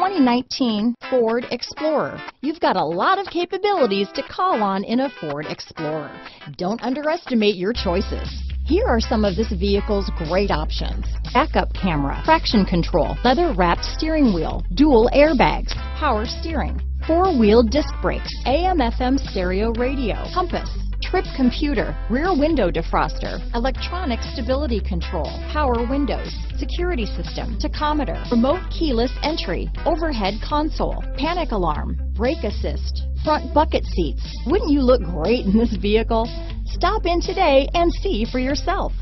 2019 Ford Explorer. You've got a lot of capabilities to call on in a Ford Explorer. Don't underestimate your choices. Here are some of this vehicle's great options. Backup camera, traction control, leather wrapped steering wheel, dual airbags, power steering, four-wheel disc brakes, AM FM stereo radio, compass, trip computer, rear window defroster, electronic stability control, power windows, security system, tachometer, remote keyless entry, overhead console, panic alarm, brake assist, front bucket seats. Wouldn't you look great in this vehicle? Stop in today and see for yourself.